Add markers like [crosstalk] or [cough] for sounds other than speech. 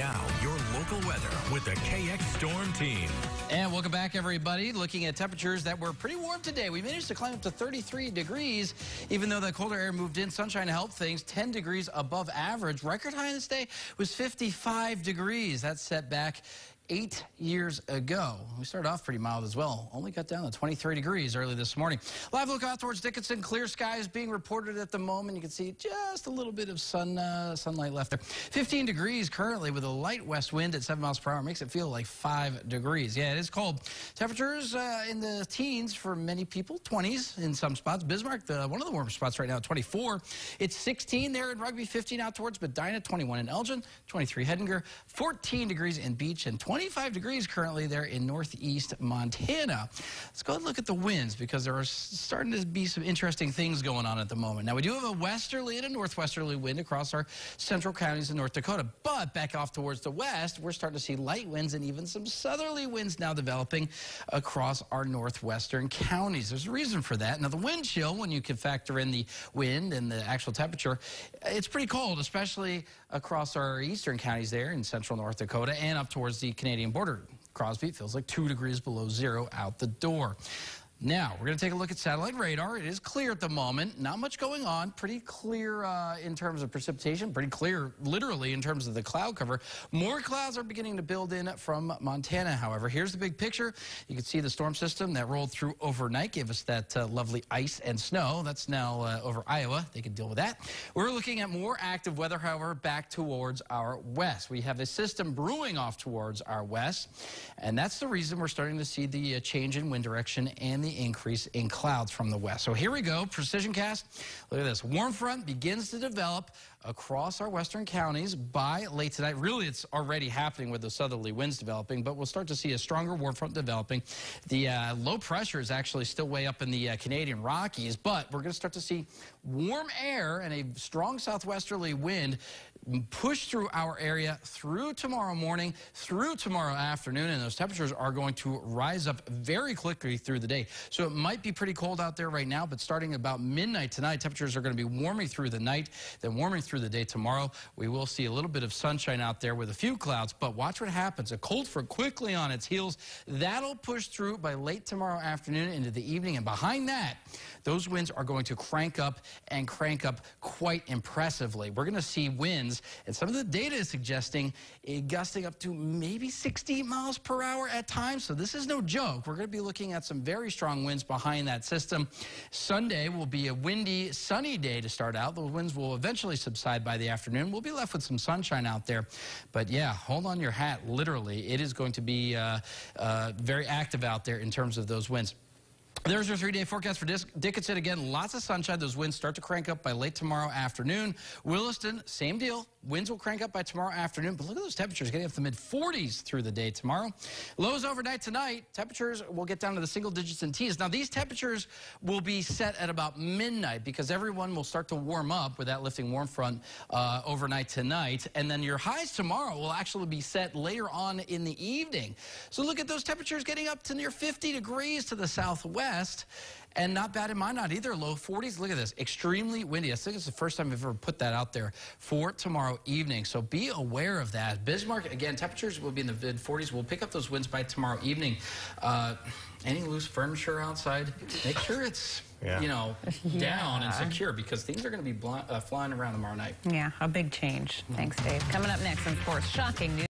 Now, your local weather with the KX Storm Team. And welcome back, everybody. Looking at temperatures that were pretty warm today. We managed to climb up to 33 degrees, even though the colder air moved in. Sunshine helped things. 10 degrees above average. Record high in this day was 55 degrees. That's set back eight years ago. We started off pretty mild as well. Only got down to 23 degrees early this morning. Live look out towards Dickinson. Clear skies being reported at the moment. You can see just a little bit of sun uh, sunlight left there. 15 degrees currently with a light west wind at 7 miles per hour. Makes it feel like 5 degrees. Yeah, it is cold. Temperatures uh, in the teens for many people. 20s in some spots. Bismarck, the, one of the warmer spots right now, 24. It's 16 there in Rugby, 15 out towards Medina, 21 in Elgin, 23 Hettinger, 14 degrees in Beach, and 20 25 degrees currently there in northeast Montana. Let's go and look at the winds because there are starting to be some interesting things going on at the moment. Now, we do have a westerly and a northwesterly wind across our central counties in North Dakota, but back off towards the west, we're starting to see light winds and even some southerly winds now developing across our northwestern counties. There's a reason for that. Now, the wind chill, when you can factor in the wind and the actual temperature, it's pretty cold, especially across our eastern counties there in central North Dakota and up towards the Canadian Canadian border. Crosby feels like two degrees below zero out the door. Now, we're going to take a look at satellite radar. It is clear at the moment. Not much going on. Pretty clear uh, in terms of precipitation. Pretty clear, literally, in terms of the cloud cover. More clouds are beginning to build in from Montana, however. Here's the big picture. You can see the storm system that rolled through overnight gave us that uh, lovely ice and snow. That's now uh, over Iowa. They can deal with that. We're looking at more active weather, however, back towards our west. We have a system brewing off towards our west, and that's the reason we're starting to see the uh, change in wind direction and the increase in clouds from the west. So here we go, precision cast. Look at this. Warm front begins to develop across our western counties by late tonight. Really, it's already happening with the southerly winds developing, but we'll start to see a stronger warm front developing. The uh, low pressure is actually still way up in the uh, Canadian Rockies, but we're going to start to see warm air and a strong southwesterly wind push through our area through tomorrow morning, through tomorrow afternoon, and those temperatures are going to rise up very quickly through the day. So it might be pretty cold out there right now, but starting about midnight tonight, temperatures are going to be warming through the night, then warming through the day tomorrow. We will see a little bit of sunshine out there with a few clouds, but watch what happens. A cold front quickly on its heels. That'll push through by late tomorrow afternoon into the evening, and behind that, those winds are going to crank up and crank up quite impressively. We're going to see winds, and some of the data is suggesting gusting up to maybe 60 miles per hour at times. So this is no joke. We're going to be looking at some very strong winds behind that system. Sunday will be a windy, sunny day to start out. The winds will eventually subside by the afternoon. We'll be left with some sunshine out there. But yeah, hold on your hat, literally. It is going to be uh, uh, very active out there in terms of those winds. There's your three-day forecast for Dickinson. Again, lots of sunshine. Those winds start to crank up by late tomorrow afternoon. Williston, same deal. Winds will crank up by tomorrow afternoon. But look at those temperatures getting up to the mid-40s through the day tomorrow. Lows overnight tonight. Temperatures will get down to the single digits and teens. Now, these temperatures will be set at about midnight because everyone will start to warm up with that lifting warm front uh, overnight tonight. And then your highs tomorrow will actually be set later on in the evening. So look at those temperatures getting up to near 50 degrees to the southwest west. And not bad in Minot either. Low 40s. Look at this. Extremely windy. I think it's the first time I've ever put that out there for tomorrow evening. So be aware of that. Bismarck, again, temperatures will be in the mid 40s. We'll pick up those winds by tomorrow evening. Uh, any loose furniture outside, make sure it's, yeah. you know, [laughs] yeah. down and secure because things are going to be uh, flying around tomorrow night. Yeah, a big change. Thanks, Dave. Coming up next, of course, shocking news.